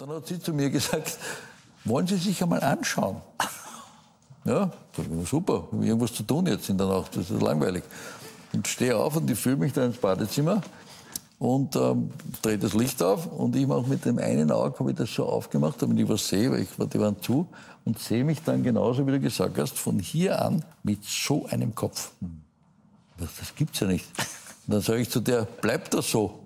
Dann hat sie zu mir gesagt, wollen Sie sich einmal anschauen? Ja, super, irgendwas zu tun jetzt in der Nacht, das ist langweilig. Und stehe auf und ich fühle mich da ins Badezimmer und ähm, drehe das Licht auf und ich mache mit dem einen Auge, habe ich das so aufgemacht, damit ich was sehe, weil ich, die waren zu und sehe mich dann genauso, wie du gesagt hast, von hier an mit so einem Kopf. Das, das gibt's ja nicht. Und dann sage ich zu der, bleibt das so?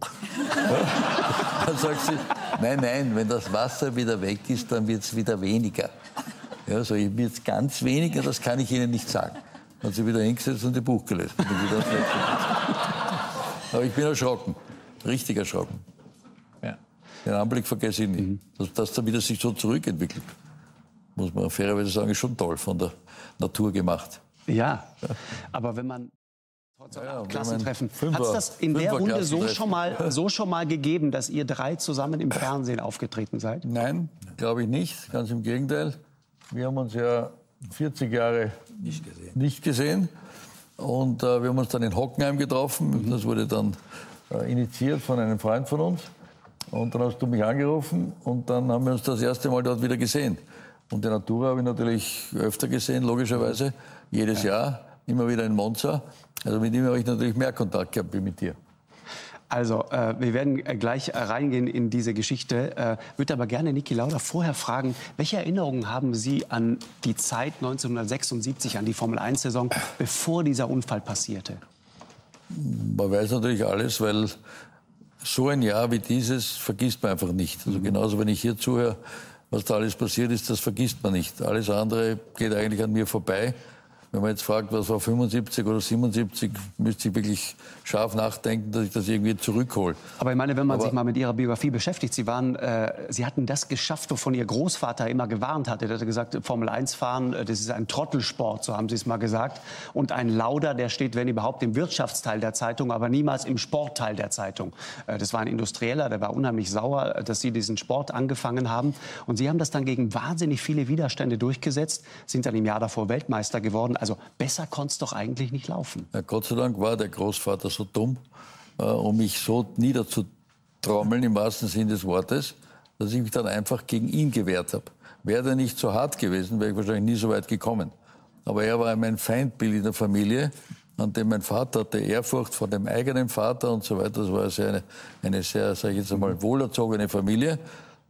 Ja? Dann sagt sie, nein, nein, wenn das Wasser wieder weg ist, dann wird es wieder weniger. Ja, so wird ganz weniger, das kann ich Ihnen nicht sagen. Dann hat sie wieder hingesetzt und ein Buch gelesen. Aber ich bin erschrocken, richtig erschrocken. Ja. Den Anblick vergesse ich nicht. Mhm. Dass das dann wieder sich so zurückentwickelt, muss man fairerweise sagen, ist schon toll von der Natur gemacht. Ja, aber wenn man ja, Klassentreffen. Hat es das in der Runde so schon, mal, so schon mal gegeben, dass ihr drei zusammen im Fernsehen aufgetreten seid? Nein, glaube ich nicht. Ganz im Gegenteil. Wir haben uns ja 40 Jahre nicht gesehen. Nicht gesehen. Und äh, wir haben uns dann in Hockenheim getroffen. Mhm. Das wurde dann äh, initiiert von einem Freund von uns. Und dann hast du mich angerufen und dann haben wir uns das erste Mal dort wieder gesehen. Und die Natura habe ich natürlich öfter gesehen, logischerweise, jedes ja. Jahr, immer wieder in Monza. Also mit ihm habe ich natürlich mehr Kontakt gehabt wie mit dir. Also, äh, wir werden äh, gleich äh, reingehen in diese Geschichte. Äh, würde aber gerne Niki Lauda vorher fragen, welche Erinnerungen haben Sie an die Zeit 1976, an die Formel-1-Saison, bevor dieser Unfall passierte? Man weiß natürlich alles, weil so ein Jahr wie dieses vergisst man einfach nicht. Also mhm. genauso, wenn ich hier zuhöre, was da alles passiert ist, das vergisst man nicht. Alles andere geht eigentlich an mir vorbei. Wenn man jetzt fragt, was war 75 oder 77, müsste ich wirklich scharf nachdenken, dass ich das irgendwie zurückhole. Aber ich meine, wenn man Aber sich mal mit Ihrer Biografie beschäftigt, Sie, waren, äh, Sie hatten das geschafft, wovon Ihr Großvater immer gewarnt hatte. Er hatte gesagt, Formel 1 fahren, äh, das ist ein Trottelsport, so haben Sie es mal gesagt. Und ein Lauder, der steht, wenn überhaupt, im Wirtschaftsteil der Zeitung, aber niemals im Sportteil der Zeitung. Äh, das war ein Industrieller, der war unheimlich sauer, dass Sie diesen Sport angefangen haben. Und Sie haben das dann gegen wahnsinnig viele Widerstände durchgesetzt, sind dann im Jahr davor Weltmeister geworden. Also besser konnte es doch eigentlich nicht laufen. Ja, Gott sei Dank war der Großvater so dumm, äh, um mich so niederzutrommeln im wahrsten Sinne des Wortes, dass ich mich dann einfach gegen ihn gewehrt habe. Wäre er nicht so hart gewesen, wäre ich wahrscheinlich nie so weit gekommen. Aber er war mein Feindbild in der Familie, an dem mein Vater hatte Ehrfurcht vor dem eigenen Vater und so weiter. Das war also eine, eine sehr, sage ich jetzt einmal, wohlerzogene Familie.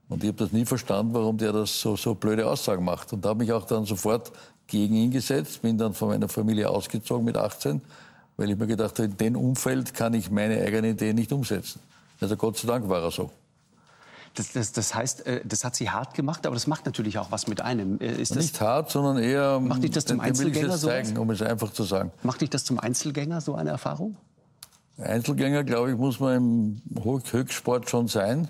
Und ich habe das nie verstanden, warum der das so, so blöde Aussagen macht. Und da habe mich auch dann sofort gegen ihn gesetzt, bin dann von meiner Familie ausgezogen mit 18, weil ich mir gedacht habe, in dem Umfeld kann ich meine eigene Idee nicht umsetzen. Also Gott sei Dank war er so. Das, das, das, heißt, äh, das hat Sie hart gemacht, aber das macht natürlich auch was mit einem. Äh, ist das, Nicht hart, sondern eher. Macht dich das zum Einzelgänger so? zeigen, um es einfach zu sagen. Macht dich das zum Einzelgänger so eine Erfahrung? Einzelgänger, glaube ich, muss man im Höchstsport schon sein.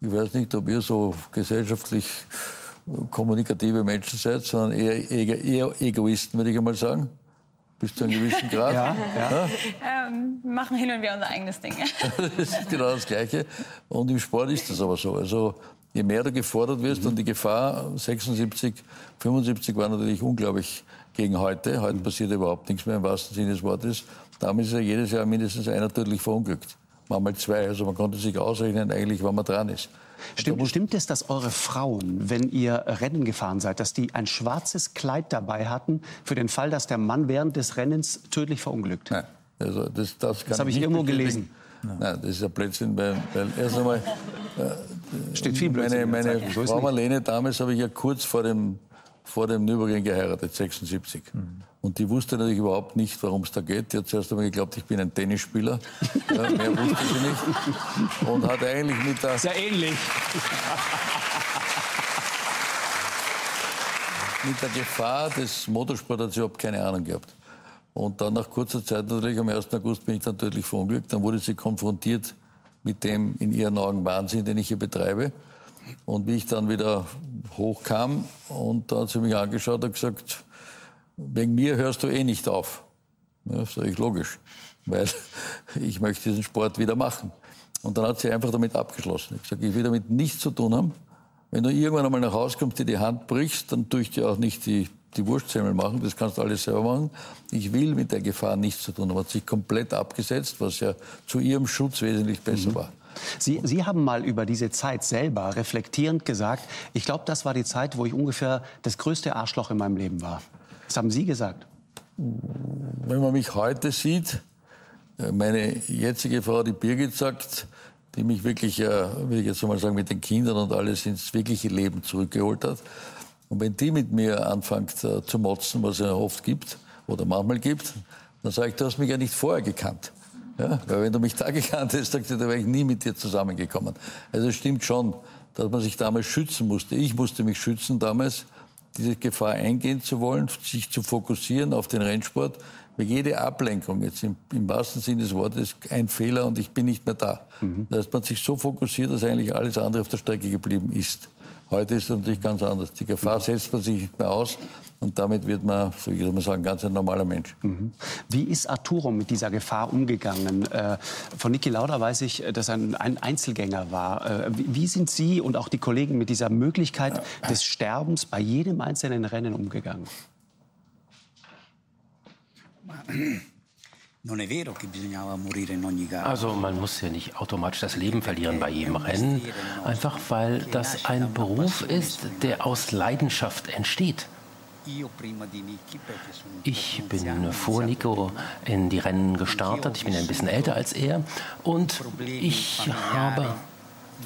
Ich weiß nicht, ob ihr so gesellschaftlich kommunikative Menschen seid, sondern eher, eher, eher Egoisten, würde ich einmal sagen. Bis zu einem gewissen Grad. ja, ja. ja? Ähm, machen hin und wieder unser eigenes Ding. das ist genau das Gleiche. Und im Sport ist das aber so. Also je mehr du gefordert wirst mhm. und die Gefahr 76, 75 war natürlich unglaublich gegen heute. Heute mhm. passiert überhaupt nichts mehr im wahrsten Sinne des Wortes. Damals ist ja jedes Jahr mindestens einer tödlich verunglückt. Manchmal zwei. Also man konnte sich ausrechnen, eigentlich, wann man dran ist. Stimmt, stimmt es, dass eure Frauen, wenn ihr Rennen gefahren seid, dass die ein schwarzes Kleid dabei hatten für den Fall, dass der Mann während des Rennens tödlich verunglückt? Nein, also das, das, das habe ich irgendwo gelesen. Nein, das ist ein Blödsinn, weil, weil erst einmal äh, steht viel Blödsinn. Meine, meine Frau Marlene damals habe ich ja kurz vor dem vor dem Nürburgring geheiratet, 76. Mhm. Und die wusste natürlich überhaupt nicht, worum es da geht. Die hat zuerst einmal geglaubt, ich bin ein Tennisspieler. Ja, mehr wusste sie nicht. Und hat eigentlich mit der... Sehr ähnlich. mit der Gefahr des Motorsports hat sie überhaupt keine Ahnung gehabt. Und dann nach kurzer Zeit, natürlich am 1. August, bin ich dann tödlich verunglückt. Dann wurde sie konfrontiert mit dem in ihren Augen Wahnsinn, den ich hier betreibe. Und wie ich dann wieder hochkam und da hat sie mich angeschaut und gesagt, wegen mir hörst du eh nicht auf. Ja, das ich logisch, weil ich möchte diesen Sport wieder machen. Und dann hat sie einfach damit abgeschlossen. Ich gesagt, ich will damit nichts zu tun haben. Wenn du irgendwann einmal nach Hause kommst, dir die Hand brichst, dann tue ich dir auch nicht die, die Wurstsemmel machen. Das kannst du alles selber machen. Ich will mit der Gefahr nichts zu tun haben. Hat sich komplett abgesetzt, was ja zu ihrem Schutz wesentlich besser mhm. war. Sie, Sie haben mal über diese Zeit selber reflektierend gesagt, ich glaube, das war die Zeit, wo ich ungefähr das größte Arschloch in meinem Leben war. Das haben Sie gesagt. Wenn man mich heute sieht, äh, meine jetzige Frau, die Birgit, sagt, die mich wirklich, äh, will ich jetzt mal sagen, mit den Kindern und alles ins wirkliche Leben zurückgeholt hat. Und wenn die mit mir anfängt äh, zu motzen, was es oft gibt oder manchmal gibt, dann sage ich, du hast mich ja nicht vorher gekannt. Ja? Weil wenn du mich da gekannt hättest, sagst du, da wäre ich nie mit dir zusammengekommen. Also es stimmt schon, dass man sich damals schützen musste. Ich musste mich schützen damals, diese Gefahr eingehen zu wollen, sich zu fokussieren auf den Rennsport. Weil jede Ablenkung, jetzt im, im wahrsten Sinne des Wortes, ein Fehler und ich bin nicht mehr da. Mhm. Da ist man sich so fokussiert, dass eigentlich alles andere auf der Strecke geblieben ist. Heute ist es natürlich ganz anders. Die Gefahr setzt man sich nicht mehr aus und damit wird man, so ich mal sagen, ganz ein normaler Mensch. Mhm. Wie ist Arturo mit dieser Gefahr umgegangen? Äh, von Niki Lauda weiß ich, dass er ein Einzelgänger war. Äh, wie sind Sie und auch die Kollegen mit dieser Möglichkeit des Sterbens bei jedem einzelnen Rennen umgegangen? Also man muss ja nicht automatisch das Leben verlieren bei jedem Rennen, einfach weil das ein Beruf ist, der aus Leidenschaft entsteht. Ich bin vor Nico in die Rennen gestartet. Ich bin ein bisschen älter als er. Und ich habe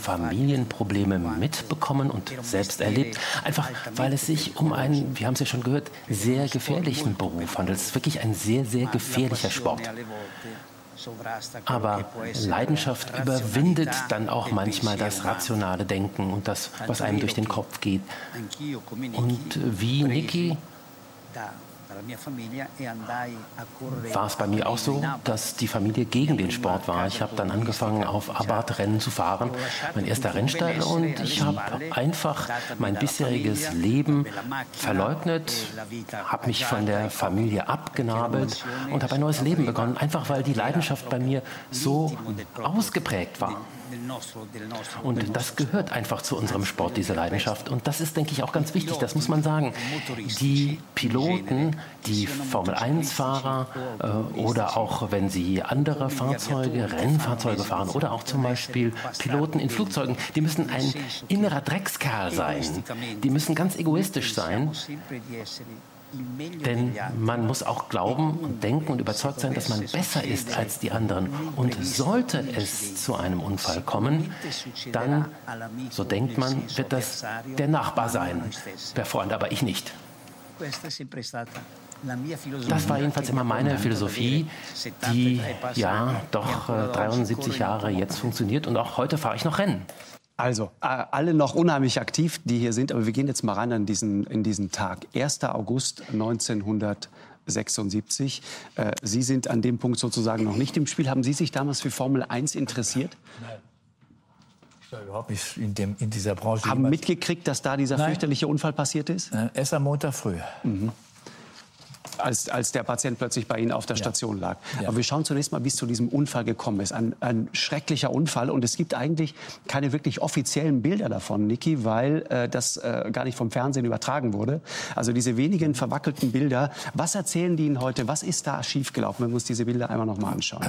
Familienprobleme mitbekommen und selbst erlebt. Einfach weil es sich um einen, wir haben es ja schon gehört, sehr gefährlichen Beruf handelt. Es ist wirklich ein sehr, sehr gefährlicher Sport. Aber Leidenschaft überwindet dann auch manchmal das rationale Denken und das, was einem durch den Kopf geht. Und wie Niki war es bei mir auch so, dass die Familie gegen den Sport war. Ich habe dann angefangen, auf Abarth-Rennen zu fahren, mein erster Rennstall, und ich habe einfach mein bisheriges Leben verleugnet, habe mich von der Familie abgenabelt und habe ein neues Leben begonnen, einfach weil die Leidenschaft bei mir so ausgeprägt war. Und das gehört einfach zu unserem Sport, diese Leidenschaft. Und das ist, denke ich, auch ganz wichtig, das muss man sagen. Die Piloten, die Formel-1-Fahrer äh, oder auch wenn sie andere Fahrzeuge, Rennfahrzeuge fahren oder auch zum Beispiel Piloten in Flugzeugen, die müssen ein innerer Dreckskerl sein. Die müssen ganz egoistisch sein denn man muss auch glauben und denken und überzeugt sein, dass man besser ist als die anderen. Und sollte es zu einem Unfall kommen, dann, so denkt man, wird das der Nachbar sein. Der Freund, aber ich nicht. Das war jedenfalls immer meine Philosophie, die ja doch 73 Jahre jetzt funktioniert und auch heute fahre ich noch Rennen. Also, äh, alle noch unheimlich aktiv, die hier sind, aber wir gehen jetzt mal rein in diesen, in diesen Tag. 1. August 1976. Äh, Sie sind an dem Punkt sozusagen noch nicht im Spiel. Haben Sie sich damals für Formel 1 interessiert? Nein. Ich war überhaupt nicht in, dem, in dieser Branche. Haben mitgekriegt, dass da dieser Nein. fürchterliche Unfall passiert ist? Äh, erst am Montag früh. Mhm als, als der Patient plötzlich bei Ihnen auf der Station lag. Ja. Aber wir schauen zunächst mal, wie es zu diesem Unfall gekommen ist. Ein, ein schrecklicher Unfall und es gibt eigentlich keine wirklich offiziellen Bilder davon, Niki, weil äh, das äh, gar nicht vom Fernsehen übertragen wurde. Also diese wenigen verwackelten Bilder. Was erzählen die Ihnen heute? Was ist da schiefgelaufen? Wir uns diese Bilder einmal noch mal anschauen.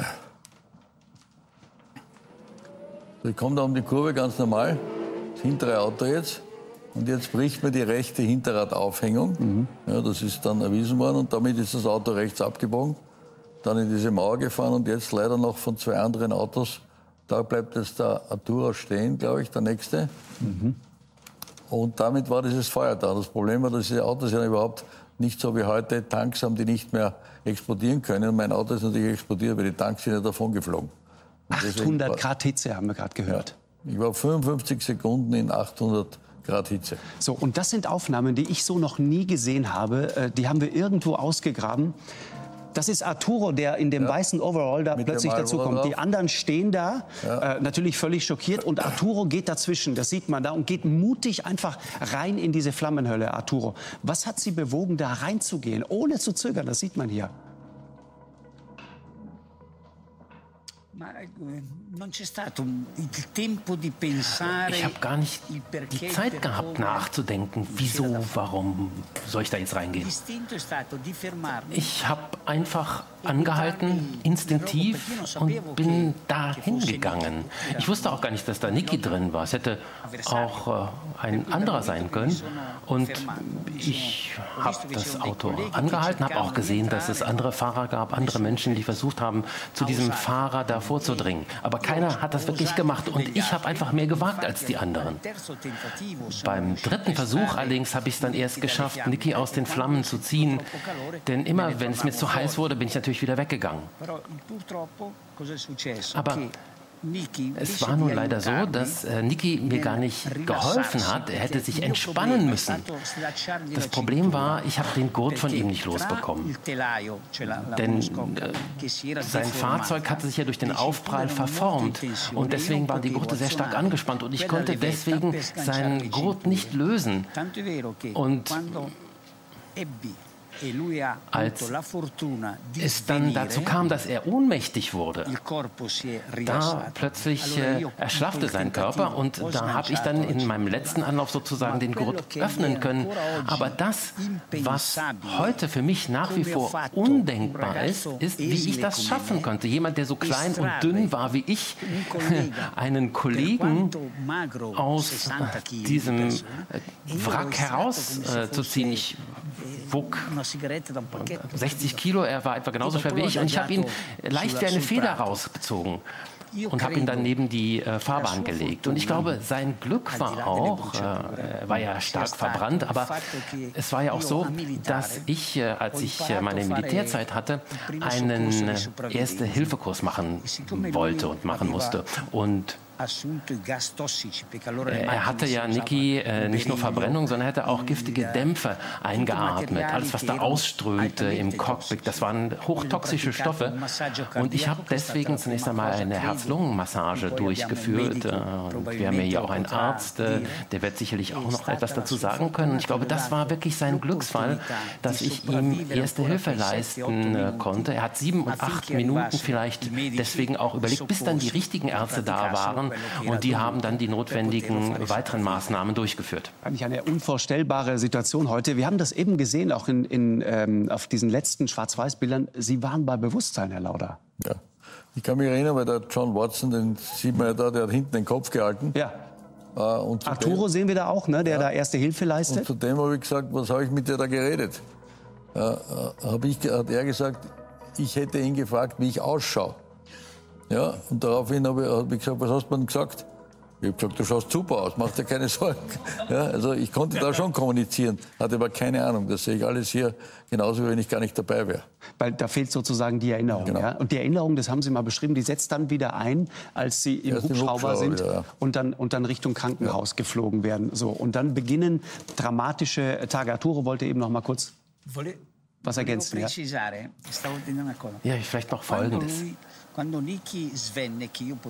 Ich komme da um die Kurve ganz normal. Das hintere Auto jetzt. Und jetzt bricht mir die rechte Hinterradaufhängung. Mhm. Ja, das ist dann erwiesen worden und damit ist das Auto rechts abgebogen, dann in diese Mauer gefahren und jetzt leider noch von zwei anderen Autos. Da bleibt jetzt der Artura stehen, glaube ich, der nächste. Mhm. Und damit war dieses Feuer da. Das Problem war, dass diese Autos ja überhaupt nicht so wie heute Tanks haben, die nicht mehr explodieren können. Und mein Auto ist natürlich explodiert, weil die Tanks sind ja davon geflogen. 800 Grad Hitze haben wir gerade gehört. Ja. Ich war 55 Sekunden in 800 Grad Hitze. So, und das sind Aufnahmen, die ich so noch nie gesehen habe. Äh, die haben wir irgendwo ausgegraben. Das ist Arturo, der in dem ja. weißen Overall da Mit plötzlich dazukommt. Die anderen stehen da, ja. äh, natürlich völlig schockiert. Und Arturo geht dazwischen, das sieht man da, und geht mutig einfach rein in diese Flammenhölle, Arturo. Was hat Sie bewogen, da reinzugehen, ohne zu zögern? Das sieht man hier. Ich habe gar nicht die Zeit gehabt nachzudenken, wieso, warum soll ich da jetzt reingehen. Ich habe einfach angehalten, instinktiv und bin da hingegangen. Ich wusste auch gar nicht, dass da Niki drin war. Es hätte auch äh, ein anderer sein können. Und ich habe das Auto angehalten, habe auch gesehen, dass es andere Fahrer gab, andere Menschen, die versucht haben, zu diesem Fahrer da vorzudringen. Aber keiner hat das wirklich gemacht und ich habe einfach mehr gewagt als die anderen. Beim dritten Versuch allerdings habe ich es dann erst geschafft, Niki aus den Flammen zu ziehen, denn immer wenn es mir zu heiß wurde, bin ich natürlich wieder weggegangen. Aber es war nun leider so, dass äh, Niki mir gar nicht geholfen hat. Er hätte sich entspannen müssen. Das Problem war, ich habe den Gurt von ihm nicht losbekommen. Denn äh, sein Fahrzeug hatte sich ja durch den Aufprall verformt und deswegen waren die Gurte sehr stark angespannt und ich konnte deswegen seinen Gurt nicht lösen. Und als es dann dazu kam, dass er ohnmächtig wurde, da plötzlich äh, erschlaffte sein Körper und da habe ich dann in meinem letzten Anlauf sozusagen den Gurt öffnen können. Aber das, was heute für mich nach wie vor undenkbar ist, ist, wie ich das schaffen konnte. Jemand, der so klein und dünn war wie ich, einen Kollegen aus diesem Wrack herauszuziehen. Äh, ich wog 60 Kilo, er war etwa genauso schwer wie ich. Und ich habe ihn leicht wie eine Feder rausgezogen und habe ihn dann neben die äh, Fahrbahn gelegt. Und ich glaube, sein Glück war auch, äh, war ja stark verbrannt, aber es war ja auch so, dass ich, äh, als ich äh, meine Militärzeit hatte, einen äh, Erste-Hilfe-Kurs machen wollte und machen musste. Und er hatte ja, Niki, äh, nicht nur Verbrennung, sondern er hatte auch giftige Dämpfe eingeatmet. Alles, was da ausströmte im Cockpit, das waren hochtoxische Stoffe. Und ich habe deswegen zunächst einmal eine Herz-Lungen-Massage durchgeführt. Äh, und wir haben ja hier auch einen Arzt, äh, der wird sicherlich auch noch etwas dazu sagen können. Ich glaube, das war wirklich sein Glücksfall, dass ich ihm erste Hilfe leisten äh, konnte. Er hat sieben und acht Minuten vielleicht deswegen auch überlegt, bis dann die richtigen Ärzte da waren und die haben dann die notwendigen weiteren Maßnahmen durchgeführt. Eigentlich eine unvorstellbare Situation heute. Wir haben das eben gesehen, auch in, in, ähm, auf diesen letzten Schwarz-Weiß-Bildern. Sie waren bei Bewusstsein, Herr Lauder. Ja. Ich kann mich erinnern, weil der John Watson, den sieht man ja da, der hat hinten den Kopf gehalten. Ja. Äh, und Arturo dem, sehen wir da auch, ne, der ja. da erste Hilfe leistet. Und zu dem habe ich gesagt, was habe ich mit dir da geredet? Äh, äh, hab ich, hat er gesagt, ich hätte ihn gefragt, wie ich ausschaue. Ja, und daraufhin habe ich, hab ich gesagt, was hast du denn gesagt? Ich habe gesagt, du schaust super aus, mach dir keine Sorgen. Ja, also ich konnte da schon kommunizieren, hatte aber keine Ahnung. Das sehe ich alles hier genauso, wie wenn ich gar nicht dabei wäre. Weil da fehlt sozusagen die Erinnerung. Genau. Ja? Und die Erinnerung, das haben Sie mal beschrieben, die setzt dann wieder ein, als Sie im Hubschrauber, Hubschrauber, sind wieder, ja. und, dann, und dann Richtung Krankenhaus ja. geflogen werden. So, und dann beginnen dramatische Tage. Arturo wollte eben noch mal kurz was ergänzen. Ja, ja vielleicht noch Folgendes.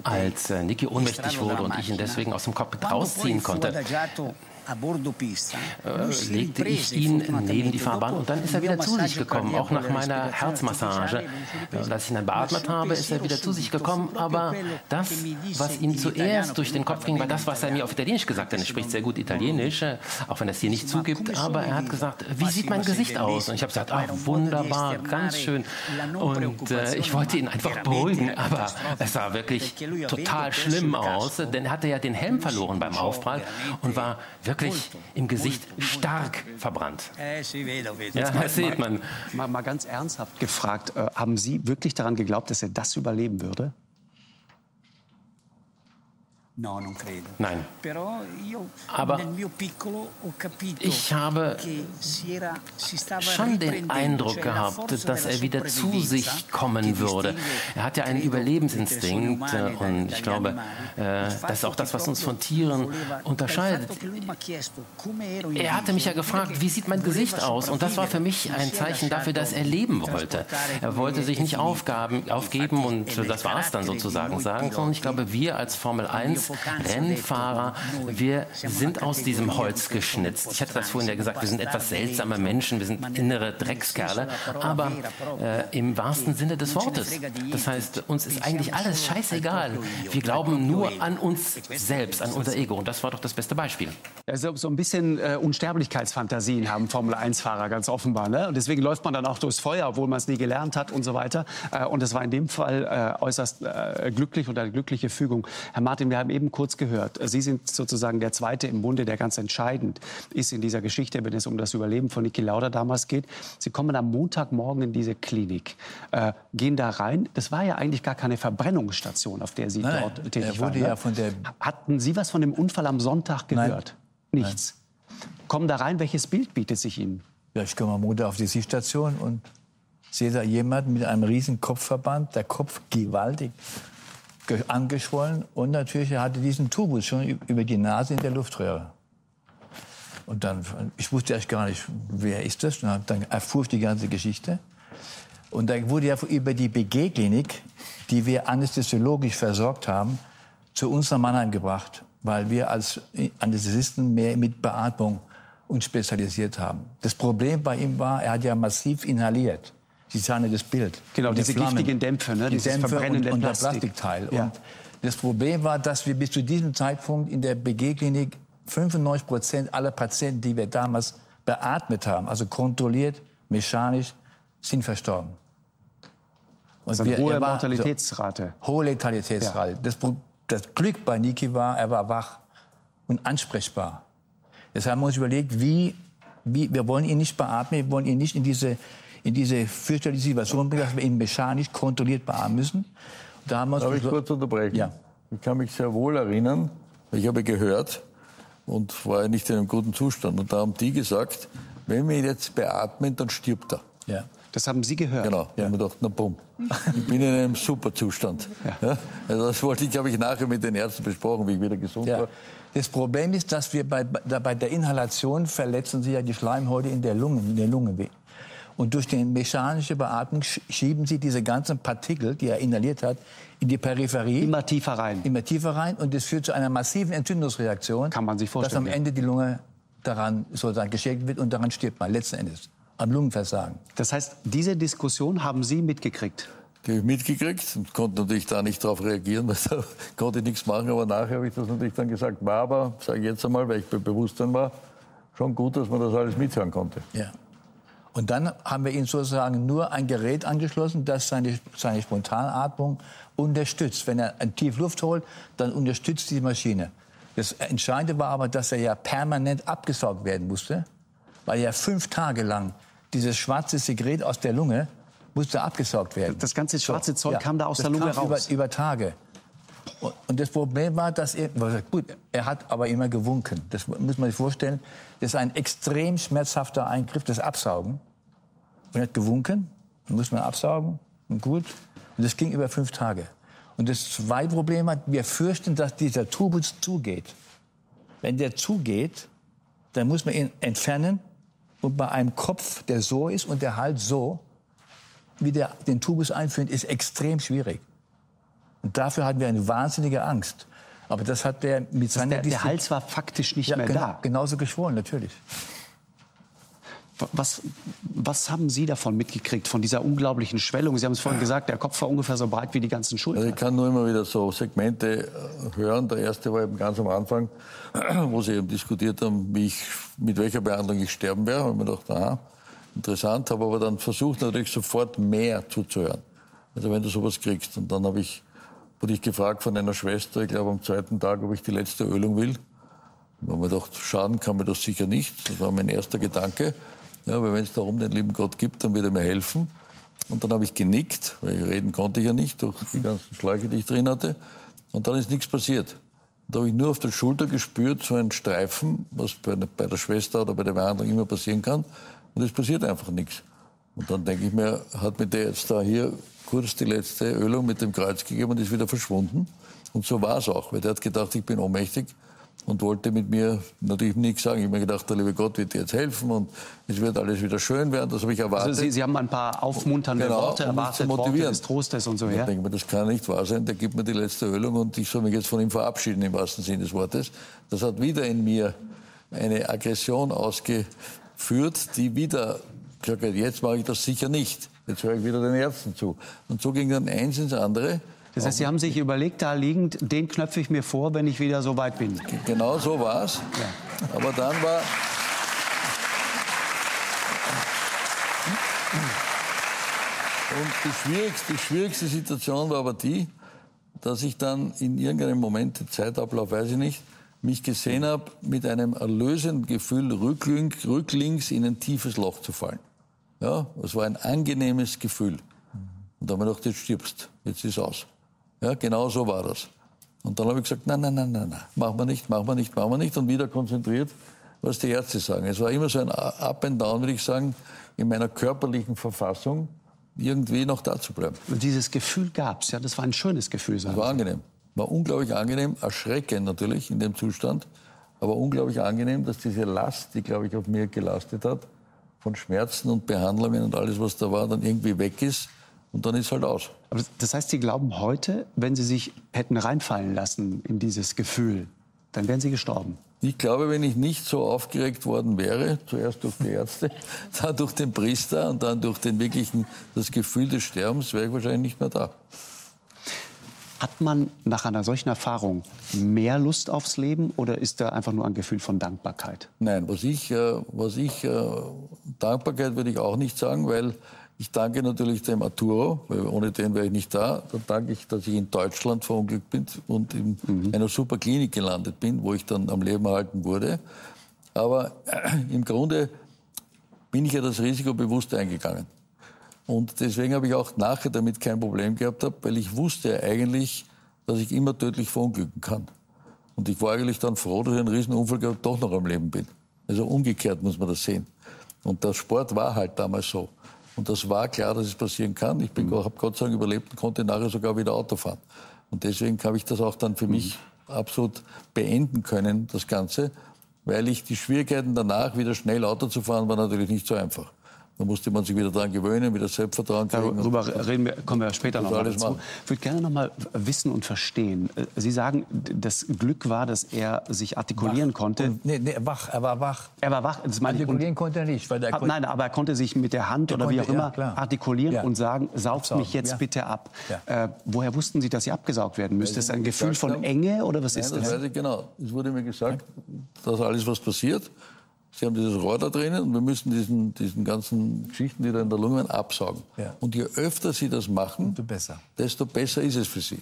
Als äh, Niki ohnmächtig wurde und ich ihn deswegen aus dem Cockpit rausziehen konnte, legte ich ihn neben die Fahrbahn und dann ist er wieder zu sich gekommen, auch nach meiner Herzmassage. Als ich ihn dann beatmet habe, ist er wieder zu sich gekommen. Aber das, was ihm zuerst durch den Kopf ging, war das, was er mir auf Italienisch gesagt hat. Er spricht sehr gut Italienisch, äh, auch wenn er es hier nicht zugibt. Aber er hat gesagt, wie sieht mein Gesicht aus? Und ich habe gesagt, ach, wunderbar, ganz schön. Und äh, ich wollte ihn einfach beruhigen, aber es sah wirklich total schlimm aus, denn er hatte ja den Helm verloren beim Aufprall und war wirklich wirklich im Gesicht stark verbrannt. Ja, das sieht man. Mal, mal ganz ernsthaft gefragt, äh, haben Sie wirklich daran geglaubt, dass er das überleben würde? Nein. Aber ich habe schon den Eindruck gehabt, dass er wieder zu sich kommen würde. Er hat ja einen Überlebensinstinkt und ich glaube, äh, das ist auch das, was uns von Tieren unterscheidet. Er hatte mich ja gefragt, wie sieht mein Gesicht aus? Und das war für mich ein Zeichen dafür, dass er leben wollte. Er wollte sich nicht aufgaben, aufgeben und das war es dann sozusagen sagen, sondern ich glaube, wir als Formel 1 als Rennfahrer, wir sind aus diesem Holz geschnitzt. Ich hatte das vorhin ja gesagt, wir sind etwas seltsame Menschen, wir sind innere Dreckskerle, aber äh, im wahrsten Sinne des Wortes. Das heißt, uns ist eigentlich alles scheißegal. Wir glauben nur an uns selbst, an unser Ego. Und das war doch das beste Beispiel. Also so ein bisschen äh, Unsterblichkeitsfantasien haben Formel-1-Fahrer ganz offenbar. Ne? Und deswegen läuft man dann auch durchs Feuer, obwohl man es nie gelernt hat und so weiter. Äh, und es war in dem Fall äh, äußerst äh, glücklich und eine glückliche Fügung. Herr Martin, wir haben eben kurz gehört, Sie sind sozusagen der Zweite im Bunde, der ganz entscheidend ist in dieser Geschichte, wenn es um das Überleben von Niki Lauda damals geht. Sie kommen am Montagmorgen in diese Klinik, äh, gehen da rein. Das war ja eigentlich gar keine Verbrennungsstation, auf der Sie Nein, dort tätig waren. Ne? Ja Hatten Sie was von dem Unfall am Sonntag gehört? Nein. Nichts. Nein. Kommen da rein, welches Bild bietet sich Ihnen? Ja, ich komme am Montag auf die Sichstation und sehe da jemanden mit einem riesen Kopfverband, der Kopf gewaltig angeschwollen und natürlich er hatte diesen Tubus schon über die Nase in der Luftröhre. Und dann, ich wusste erst gar nicht, wer ist das. Dann erfuhr ich die ganze Geschichte. Und da wurde ja über die BG-Klinik, die wir anästhesiologisch versorgt haben, zu uns nach Mannheim gebracht, weil wir als Anästhesisten mehr mit Beatmung uns spezialisiert haben. Das Problem bei ihm war, er hat ja massiv inhaliert. Sie sahen ja das Bild. Genau, diese Flammen, giftigen Dämpfe, ne? die Dämpfe Verbrennen und, und Plastik. der Plastikteil. Ja. Und das Problem war, dass wir bis zu diesem Zeitpunkt in der BG-Klinik 95 Prozent aller Patienten, die wir damals beatmet haben, also kontrolliert, mechanisch, sind verstorben. Und also wir, hohe Mortalitätsrate. So, hohe Letalitätsrate. Ja. Das, das Glück bei Niki war, er war wach und ansprechbar. Deshalb haben wir uns überlegt, wie, wie, wir wollen ihn nicht beatmen, wir wollen ihn nicht in diese, in diese fürchterliche Situation bringen, dass wir ihn mechanisch kontrolliert beatmen müssen. Da haben wir uns Darf ich kurz unterbrechen? Ja. Ich kann mich sehr wohl erinnern, ich habe gehört und war nicht in einem guten Zustand. Und da haben die gesagt, wenn wir ihn jetzt beatmen, dann stirbt er. Ja. Das haben Sie gehört? Genau. Ja. Da haben wir gedacht, na bumm, ich bin in einem super Zustand. Ja. ja. Also das wollte ich, habe ich nachher mit den Ärzten besprochen, wie ich wieder gesund ja. war. Das Problem ist, dass wir bei, bei der Inhalation verletzen Sie ja die Schleimhäute in der Lunge, in der Lunge. Und durch die mechanische Beatmung schieben Sie diese ganzen Partikel, die er inhaliert hat, in die Peripherie. Immer tiefer rein. Immer tiefer rein. Und das führt zu einer massiven Entzündungsreaktion. Kann man sich vorstellen. Dass am Ende die Lunge daran sozusagen geschädigt wird und daran stirbt man letzten Endes. Am Lungenversagen. Das heißt, diese Diskussion haben Sie mitgekriegt? Die habe ich mitgekriegt und konnte natürlich da nicht darauf reagieren, weil da konnte ich nichts machen. Aber nachher habe ich das natürlich dann gesagt, war aber, sage ich jetzt einmal, weil ich bei Bewusstsein war, schon gut, dass man das alles mithören konnte. Ja. Und dann haben wir ihm sozusagen nur ein Gerät angeschlossen, das seine, seine Spontanatmung unterstützt. Wenn er tief Luft holt, dann unterstützt die Maschine. Das Entscheidende war aber, dass er ja permanent abgesaugt werden musste, weil ja fünf Tage lang dieses schwarze Sekret aus der Lunge musste abgesaugt werden. Das ganze schwarze Zeug ja, kam da aus der Lunge raus? Über, über Tage. Und das Problem war, dass er, gut, er hat aber immer gewunken. Das muss man sich vorstellen. Das ist ein extrem schmerzhafter Eingriff, das Absaugen. Und er hat gewunken, dann muss man absaugen, und gut. Und das ging über fünf Tage. Und das zweite Problem hat, wir fürchten, dass dieser Tubus zugeht. Wenn der zugeht, dann muss man ihn entfernen. Und bei einem Kopf, der so ist und der Hals so, wieder den Tubus einführen, ist extrem schwierig. Und dafür hatten wir eine wahnsinnige Angst. Aber das hat der mit seiner der, der Hals war faktisch nicht ja, mehr genau, da. Genauso geschwollen, natürlich. Was, was haben Sie davon mitgekriegt, von dieser unglaublichen Schwellung? Sie haben es vorhin gesagt, der Kopf war ungefähr so breit wie die ganzen Schultern. Also ich kann nur immer wieder so Segmente äh, hören. Der erste war eben ganz am Anfang, wo Sie eben diskutiert haben, wie ich, mit welcher Behandlung ich sterben werde. Habe ich mir gedacht, aha, interessant, habe aber dann versucht natürlich sofort mehr zuzuhören. Also wenn du sowas kriegst. Und dann habe ich, wurde ich gefragt von einer Schwester, ich glaube am zweiten Tag, ob ich die letzte Ölung will. Da habe ich mir gedacht, schaden kann mir das sicher nicht. Das war mein erster Gedanke. Ja, weil wenn es darum den lieben Gott gibt, dann wird er mir helfen. Und dann habe ich genickt, weil reden konnte ich ja nicht durch die ganzen Schläuche, die ich drin hatte. Und dann ist nichts passiert. Da habe ich nur auf der Schulter gespürt, so ein Streifen, was bei, bei der Schwester oder bei der Behandlung immer passieren kann. Und es passiert einfach nichts. Und dann denke ich mir, hat mir der jetzt da hier kurz die letzte Ölung mit dem Kreuz gegeben und ist wieder verschwunden. Und so war es auch, weil der hat gedacht, ich bin ohnmächtig. und wollte mit mir natürlich nichts sagen. Ich habe mir gedacht, der liebe Gott wird dir jetzt helfen und es wird alles wieder schön werden. Das habe ich erwartet. Also Sie, Sie haben ein paar aufmunternde Genau, Worte um erwartet, zu Worte des Trostes und so. Ich Ja? denke mir, das kann nicht wahr sein. Der gibt mir die letzte Ölung und ich soll mich jetzt von ihm verabschieden, im wahrsten Sinne des Wortes. Das hat wieder in mir eine Aggression ausgeführt, die wieder gesagt hat, jetzt mache ich das sicher nicht. Jetzt höre ich wieder den Ärzten zu. Und so ging dann eins ins andere. Das heißt, Sie haben sich überlegt, da liegend, den knöpfe ich mir vor, wenn ich wieder so weit bin. Genau so war es. Aber dann war. Und die schwierigste, die schwierigste Situation war aber die, dass ich dann in irgendeinem Moment, Zeitablauf weiß ich nicht, mich gesehen habe, mit einem erlösenden Gefühl rücklink, rücklinks in ein tiefes Loch zu fallen. Ja, es war ein angenehmes Gefühl. Und da habe ich gedacht, jetzt stirbst, jetzt ist aus. Ja, genau so war das. Und dann habe ich gesagt, nein, nein, nein, nein, nein, machen wir nicht, machen wir nicht, machen wir nicht. Und wieder konzentriert, was die Ärzte sagen. Es war immer so ein Up and Down, würde ich sagen, in meiner körperlichen Verfassung irgendwie noch da zu bleiben. Und dieses Gefühl gab es, ja, das war ein schönes Gefühl. Sagen War angenehm. War unglaublich angenehm, erschreckend natürlich in dem Zustand, aber unglaublich angenehm, dass diese Last, die, glaube ich, auf mir gelastet hat, von Schmerzen und Behandlungen und alles, was da war, dann irgendwie weg ist und dann ist halt aus. Aber das heißt, Sie glauben heute, wenn Sie sich hätten reinfallen lassen in dieses Gefühl, dann wären Sie gestorben. Ich glaube, wenn ich nicht so aufgeregt worden wäre, zuerst durch die Ärzte, dann durch den Priester und dann durch den wirklichen, das Gefühl des Sterbens, wäre ich wahrscheinlich nicht mehr da. Hat man nach einer solchen Erfahrung mehr Lust aufs Leben oder ist da einfach nur ein Gefühl von Dankbarkeit? Nein, was ich, äh, was ich äh, Dankbarkeit würde ich auch nicht sagen, weil ich danke natürlich dem Arturo, weil ohne den wäre ich nicht da. Dann danke ich, dass ich in Deutschland verunglückt bin und in einer super Klinik gelandet bin, wo ich dann am Leben erhalten wurde. Aber äh, im Grunde bin ich ja das Risiko bewusst eingegangen. Und deswegen habe ich auch nachher damit kein Problem gehabt, hab, weil ich wusste ja eigentlich, dass ich immer tödlich verunglücken kann. Und ich war eigentlich dann froh, dass ich einen Riesenunfall gehabt doch noch am Leben bin. Also umgekehrt muss man das sehen. Und der Sport war halt damals so. Und das war klar, dass es passieren kann. Ich bin, habe Gott sei Dank überlebt und konnte nachher sogar wieder Auto fahren. Und deswegen habe ich das auch dann für mich absolut beenden können, das Ganze. Weil ich die Schwierigkeiten danach, wieder schnell Auto zu fahren, war natürlich nicht so einfach. Da musste man sich wieder daran gewöhnen, wieder Selbstvertrauen kriegen. Darüber reden wir, kommen wir später noch mal dazu. machen. Ich würde gerne noch mal wissen und verstehen. Äh, Sie sagen, das Glück war, dass er sich artikulieren konnte. Und, nee, nee, wach, er war wach. Er war wach, das meine ich. Und, Artikulieren konnte er nicht, weil er Ah, konnte- Nein, aber er konnte sich mit der Hand Er oder wie konnte- auch immer ja, artikulieren Ja. und sagen, saugt Absaugen, mich jetzt ja. bitte ab. Äh, woher wussten Sie, dass Sie abgesaugt werden müssen? Ist das ein Gefühl von haben- Enge oder was Nein, ist das das? weiß ich genau. Es wurde mir gesagt, dass alles, was passiert, Sie haben dieses Rohr da drinnen und wir müssen diesen, diesen ganzen Geschichten, die da in der Lunge waren, absaugen. Ja. Und je öfter Sie das machen, Desto besser. desto besser ist es für Sie.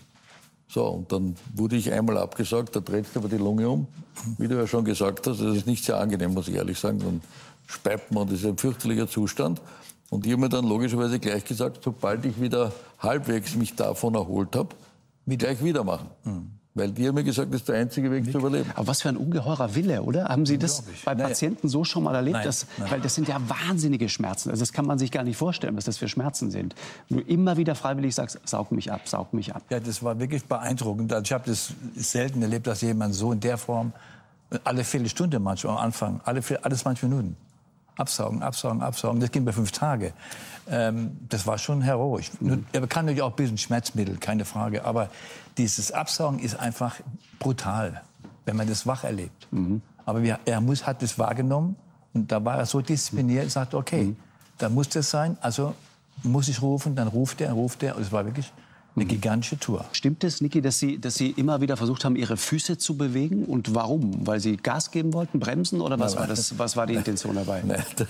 So, und dann wurde ich einmal abgesaugt, da dreht aber die Lunge um. Wie du ja schon gesagt hast, das ist nicht sehr angenehm, muss ich ehrlich sagen. Dann speibt man, das ist ein fürchterlicher Zustand. Und ich habe mir dann logischerweise gleich gesagt, sobald ich wieder halbwegs mich davon erholt habe, gleich wieder machen. Weil die haben mir gesagt, das ist der einzige Weg zu überleben. Aber was für ein ungeheurer Wille, oder? Haben Sie das bei Naja. Patienten so schon mal erlebt? Nein, dass, nein. Weil das sind ja wahnsinnige Schmerzen. Also das kann man sich gar nicht vorstellen, was das für Schmerzen sind. Wenn du immer wieder freiwillig sagst, saug mich ab, saug mich ab. Ja, das war wirklich beeindruckend. Also ich habe das selten erlebt, dass jemand so in der Form, alle Viertelstunde manchmal am Anfang, alle, alles manche Minuten. Absaugen, absaugen, absaugen. Das ging bei fünf Tage. Ähm, das war schon heroisch. Nur, Er kann natürlich auch ein bisschen Schmerzmittel, keine Frage. Aber dieses Absaugen ist einfach brutal, wenn man das wach erlebt. Aber wir, er muss, hat das wahrgenommen und da war er so diszipliniert und sagte, okay, da muss das sein. Also muss ich rufen, dann ruft er, ruft er. Und es war wirklich eine gigantische Tour. Stimmt es, Niki, dass Sie, dass Sie immer wieder versucht haben, Ihre Füße zu bewegen? Und warum? Weil Sie Gas geben wollten, bremsen? Oder was, war, das, was war die Intention dabei? Nein, das-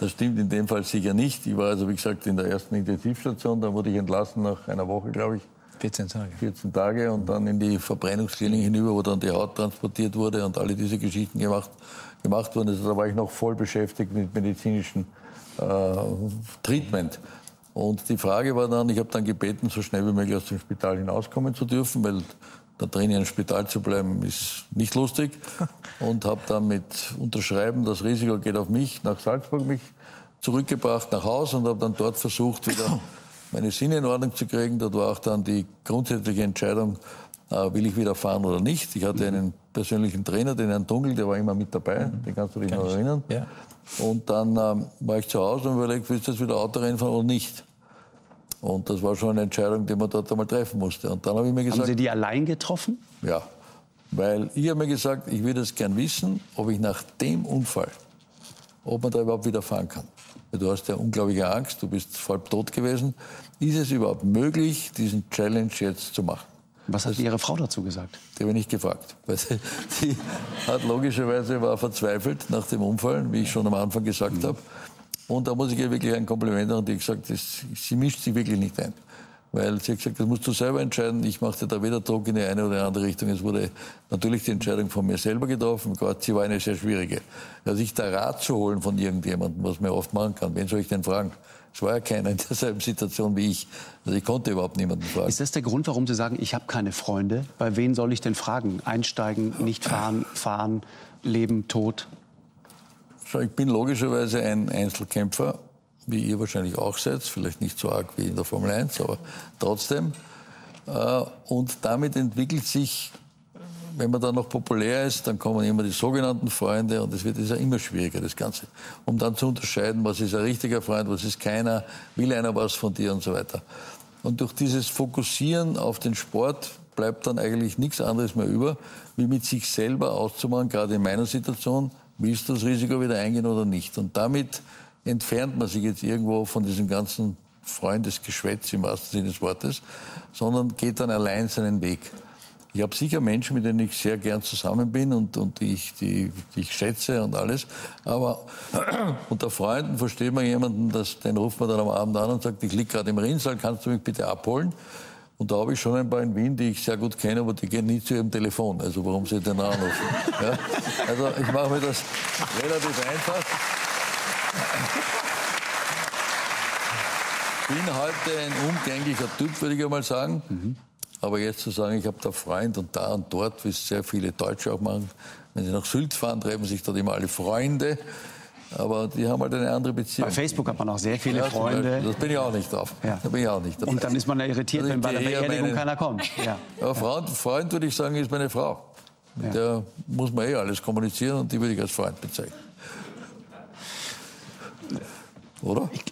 das stimmt in dem Fall sicher nicht. Ich war also, wie gesagt, in der ersten Intensivstation. Dann wurde ich entlassen nach einer Woche, glaube ich. 14 Tage. 14 Tage und dann in die Verbrennungsklinik hinüber, wo dann die Haut transportiert wurde und alle diese Geschichten gemacht, gemacht wurden. Also da war ich noch voll beschäftigt mit medizinischem äh, Treatment. Und die Frage war dann, ich habe dann gebeten, so schnell wie möglich aus dem Spital hinauskommen zu dürfen, weil da drin in einem Spital zu bleiben ist nicht lustig. Und habe dann mit Unterschreiben, das Risiko geht auf mich, nach Salzburg mich zurückgebracht nach Hause und habe dann dort versucht, wieder meine Sinne in Ordnung zu kriegen. Dort war auch dann die grundsätzliche Entscheidung, äh, will ich wieder fahren oder nicht. Ich hatte einen persönlichen Trainer, den Herrn Dunkel, der war immer mit dabei, mhm. den kannst du dich Kann noch erinnern. Ja. Und dann ähm, war ich zu Hause und überlegt, willst du jetzt wieder Autorennen fahren oder nicht? Und das war schon eine Entscheidung, die man dort einmal treffen musste. Und dann habe ich mir gesagt... Haben Sie die allein getroffen? Ja, weil ich habe mir gesagt, ich würde es gern wissen, ob ich nach dem Unfall, ob man da überhaupt wieder fahren kann. Du hast ja unglaubliche Angst, du bist voll tot gewesen. Ist es überhaupt möglich, diesen Challenge jetzt zu machen? Was hat Ihre Frau dazu gesagt? Die habe ich nicht gefragt. Weil sie, sie hat logischerweise war verzweifelt nach dem Unfall, wie ich schon am Anfang gesagt mhm. habe. Und da muss ich ihr wirklich ein Kompliment machen, die gesagt, das, sie mischt sich wirklich nicht ein. Weil sie hat gesagt, das musst du selber entscheiden. Ich machte da weder Druck in die eine oder andere Richtung. Es wurde natürlich die Entscheidung von mir selber getroffen. Gott, sie war eine sehr schwierige. Also sich da Rat zu holen von irgendjemandem, was man oft machen kann. Wen soll ich denn fragen? Es war ja keiner in derselben Situation wie ich. Also ich konnte überhaupt niemanden fragen. Ist das der Grund, warum Sie sagen, ich habe keine Freunde? Bei wen soll ich denn fragen? Einsteigen, nicht fahren, fahren, leben, Tod? Ich bin logischerweise ein Einzelkämpfer, wie ihr wahrscheinlich auch seid. Vielleicht nicht so arg wie in der Formel 1, aber trotzdem. Äh, und damit entwickelt sich, wenn man dann noch populär ist, dann kommen immer die sogenannten Freunde und es wird ja immer schwieriger, das Ganze. Um dann zu unterscheiden, was ist ein richtiger Freund, was ist keiner, will einer was von dir und so weiter. Und durch dieses Fokussieren auf den Sport bleibt dann eigentlich nichts anderes mehr über, wie mit sich selber auszumachen, gerade in meiner Situation, willst du das Risiko wieder eingehen oder nicht? Und damit entfernt man sich jetzt irgendwo von diesem ganzen Freundesgeschwätz im wahrsten Sinne des Wortes, sondern geht dann allein seinen Weg. Ich habe sicher Menschen, mit denen ich sehr gern zusammen bin und, und die, ich, die, die ich schätze und alles. Aber unter Freunden versteht man jemanden, das, den ruft man dann am Abend an und sagt, ich liege gerade im Rinnsal, kannst du mich bitte abholen? Und da habe ich schon ein paar in Wien, die ich sehr gut kenne, aber die gehen nie zu ihrem Telefon. Also warum sie den anrufen? Ja? Also ich mache mir das relativ einfach. Ich bin heute ein umgänglicher Typ, würde ich einmal sagen. Mhm. Aber jetzt zu sagen, ich habe da Freund und da und dort, wie es sehr viele Deutsche auch machen, wenn sie nach Sylt fahren, treffen sich dort immer alle Freunde. Aber die haben halt eine andere Beziehung. Bei Facebook hat man auch sehr viele ja, Freunde. Das bin ich auch nicht drauf. Ja. Da bin ich auch nicht dabei. Und dann ist man ja irritiert, also wenn bei der Beerdigung meine, keiner kommt. Ja. Aber Freund, Freund, würde ich sagen, ist meine Frau. Mit der muss man eh alles kommunizieren und die würde ich als Freund bezeichnen. Oder? Ich,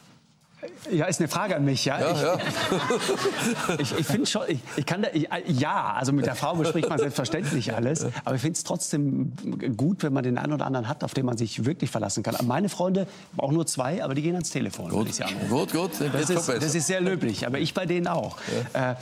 ja, ist eine Frage an mich, ja. ja, ich, ja. ich, ich finde schon, ich, ich kann da, ich, ja, also mit der Frau bespricht man selbstverständlich alles, aber ich finde es trotzdem gut, wenn man den einen oder anderen hat, auf den man sich wirklich verlassen kann. Meine Freunde, auch nur zwei, aber die gehen ans Telefon. Gut, gut, gut. Das ist, das ist, sehr löblich, aber ich bei denen auch. Äh,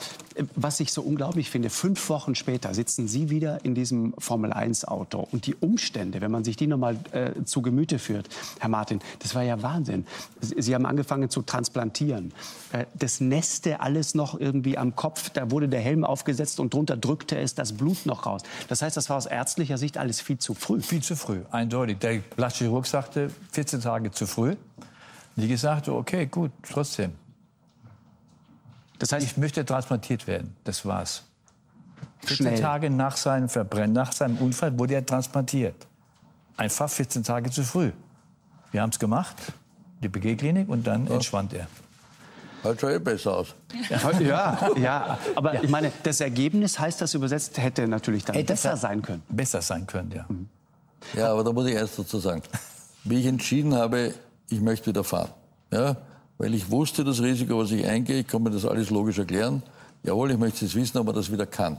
was ich so unglaublich finde, fünf Wochen später sitzen Sie wieder in diesem Formel-1-Auto. Und die Umstände, wenn man sich die nochmal äh, zu Gemüte führt, Herr Martin, das war ja Wahnsinn. Sie haben angefangen zu transplantieren. Äh, das Neste alles noch irgendwie am Kopf, da wurde der Helm aufgesetzt und drunter drückte es das Blut noch raus. Das heißt, das war aus ärztlicher Sicht alles viel zu früh. Viel zu früh, eindeutig. Der Blattchirurg sagte, 14 Tage zu früh. Die gesagt, okay, gut, trotzdem. Das heißt, ich möchte transplantiert werden. Das war's. 14 Tage nach seinem Verbrennen, nach seinem Unfall wurde er transplantiert. Einfach 14 Tage zu früh. Wir haben es gemacht, die BG-Klinik, und dann ja. entschwand er. Sieht schon eh besser aus. Ja, ja, aber ja. ich meine, das Ergebnis heißt das übersetzt, hätte natürlich dann hätte besser sein können. Besser sein können, ja. Mhm. Ja, aber da muss ich erst dazu sagen, wie ich entschieden habe, ich möchte wieder fahren. Ja, weil ich wusste das Risiko, was ich eingehe, ich kann mir das alles logisch erklären. Jawohl, ich möchte es wissen, ob man das wieder kann.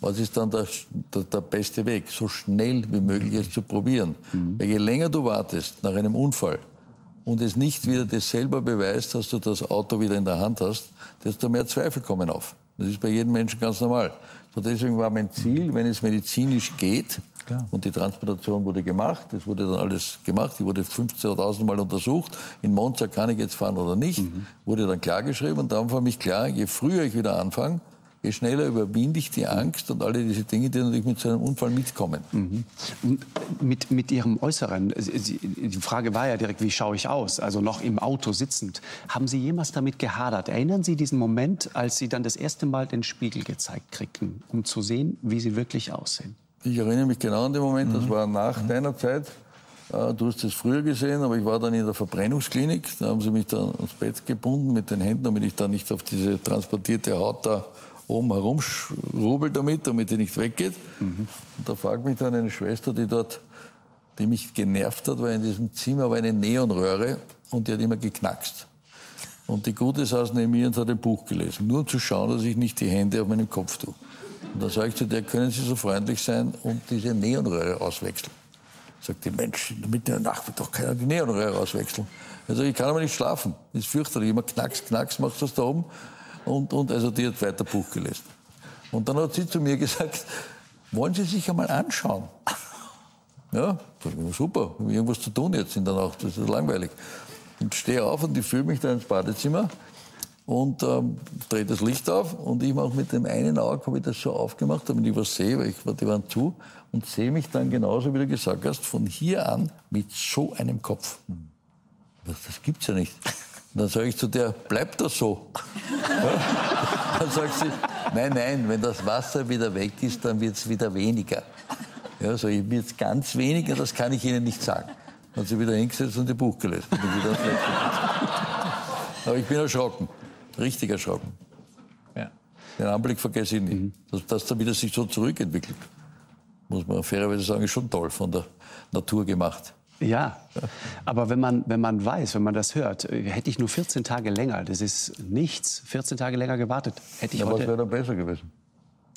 Was ist dann der, der, der beste Weg? So schnell wie möglich es zu probieren. Mhm. Weil je länger du wartest nach einem Unfall und es nicht wieder das selber beweist, dass du das Auto wieder in der Hand hast, desto mehr Zweifel kommen auf. Das ist bei jedem Menschen ganz normal. So deswegen war mein Ziel, wenn es medizinisch geht, Klar. Und die Transplantation wurde gemacht. Es wurde dann alles gemacht. Die wurde 15.000 Mal untersucht. In Monza kann ich jetzt fahren oder nicht. Mhm. Wurde dann klargeschrieben. Und dann war für mich klar, je früher ich wieder anfange, je schneller überwinde ich die Angst und alle diese Dinge, die natürlich mit so einem Unfall mitkommen. Mhm. Mit, mit Ihrem Äußeren, die Frage war ja direkt, wie schaue ich aus? Also noch im Auto sitzend. Haben Sie jemals damit gehadert? Erinnern Sie diesen Moment, als Sie dann das erste Mal den Spiegel gezeigt kriegten, um zu sehen, wie Sie wirklich aussehen? Ich erinnere mich genau an den Moment, das mhm. war nach mhm. deiner Zeit. Äh, du hast es früher gesehen, aber ich war dann in der Verbrennungsklinik. Da haben sie mich dann ans Bett gebunden mit den Händen, damit ich da nicht auf diese transportierte Haut da oben herumschrubbel damit, damit die nicht weggeht. Mhm. Und da fragt mich dann eine Schwester, die dort, die mich genervt hat, weil in diesem Zimmer war eine Neonröhre und die hat immer geknackst. Und die Gute saß neben mir und hat ein Buch gelesen, nur um zu schauen, dass ich nicht die Hände auf meinem Kopf tue. Und dann sage ich zu der, können Sie so freundlich sein und diese Neonröhre auswechseln? Sagt die Mensch, in der Mitte der Nacht wird doch keiner die Neonröhre auswechseln. Also ich kann aber nicht schlafen. Das ist fürchterlich. Immer knacks, knacks, machst du das da oben. Und, und also die hat weiter Buch gelesen. Und dann hat sie zu mir gesagt, wollen Sie sich einmal anschauen? Ja, super, ich irgendwas zu tun jetzt in der Nacht, das ist langweilig. Und stehe auf und ich fühle mich da ins Badezimmer und ähm, drehe das Licht auf und ich mache mit dem einen Auge, habe ich das so aufgemacht, damit ich was sehe, weil ich, die waren zu und sehe mich dann genauso, wie du gesagt hast, von hier an mit so einem Kopf. Das, das gibt's ja nicht. Und dann sage ich zu der, bleibt das so? Ja? Dann sagt sie, nein, nein, wenn das Wasser wieder weg ist, dann wird es wieder weniger. Ja, so wird ganz weniger, das kann ich Ihnen nicht sagen. Dann hat sie wieder hingesetzt und ein Buch gelesen. Aber ich bin erschrocken, richtig erschrocken. Ja. Den Anblick vergesse ich nicht. Mhm. Dass, dass da wieder sich so zurückentwickelt, muss man fairerweise sagen, ist schon toll von der Natur gemacht. Ja, aber wenn man, wenn man weiß, wenn man das hört, äh, hätte ich nur 14 Tage länger, das ist nichts, 14 Tage länger gewartet, hätte ich ja, heute... Was wäre dann besser gewesen?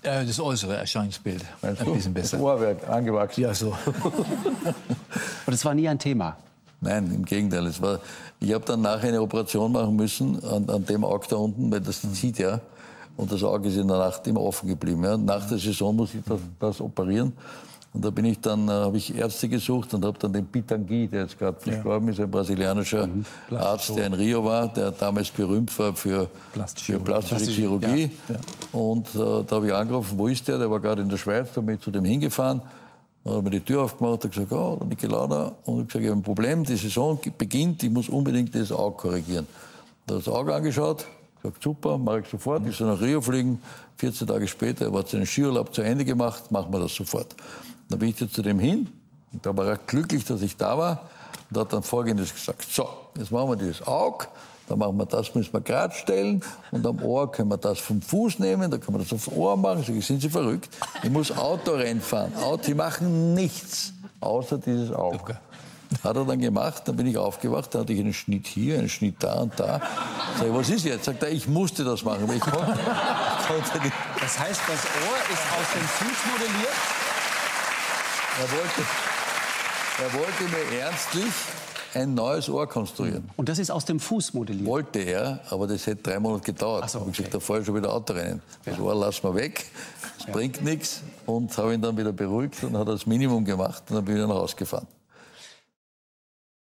Äh, das äußere Erscheinungsbild. Meinst ein bisschen besser. Das Ohrwerk angewachsen. Ja, so. Und es war nie ein Thema. Nein, im Gegenteil. Es war, ich habe dann nachher eine Operation machen müssen an, an dem Auge da unten, weil das zieht ja. Und das Auge ist in der Nacht immer offen geblieben. Ja. Nach der Saison muss ich das, das operieren. Und da bin ich dann, äh, habe ich Ärzte gesucht und habe dann den Pitangui, der jetzt gerade verstorben ja. ist, ein brasilianischer mhm. Arzt, der in Rio war, der damals berühmt war für plastische, für plastische Chirurgie. Ja. Ja. Und äh, da habe ich angerufen, wo ist der? Der war gerade in der Schweiz, da bin ich zu dem hingefahren. Dann hat mir die Tür aufgemacht, hat gesagt, oh, Niki Lauda. Und ich gesagt, ich habe ein Problem, die Saison beginnt, ich muss unbedingt das Auge korrigieren. Da hat das Auge angeschaut, gesagt, super, mache ich sofort. Ich soll nach Rio fliegen. 14 Tage später, er hat seinen Skiurlaub zu Ende gemacht, machen wir das sofort. Dann bin ich zu dem hin und da war er glücklich, dass ich da war und hat dann Folgendes gesagt. So, jetzt machen wir dieses Auge, dann machen wir das, müssen wir gerade stellen und am Ohr können wir das vom Fuß nehmen, dann können wir das aufs Ohr machen. Sag ich, sind Sie verrückt? Ich muss Autorennen fahren. Auto, machen nichts, außer dieses Auge. Okay. Hat er dann gemacht, dann bin ich aufgewacht, dann hatte ich einen Schnitt hier, einen Schnitt da und da. Sag ich, was ist jetzt? Sagt er, ich musste das machen, ich konnte, konnte nicht. Das heißt, das Ohr ist aus dem Fuß modelliert? Er wollte, er wollte mir ernstlich ein neues Ohr konstruieren. Und das ist aus dem Fuß modelliert? Wollte er, aber das hätte drei Monate gedauert. Ach so, okay. Ich gesagt, da fahre ich schon wieder Auto rein. Das ja. Ohr lassen wir weg, das ja. bringt nichts. Und habe ihn dann wieder beruhigt und hat das Minimum gemacht und dann bin ich dann rausgefahren.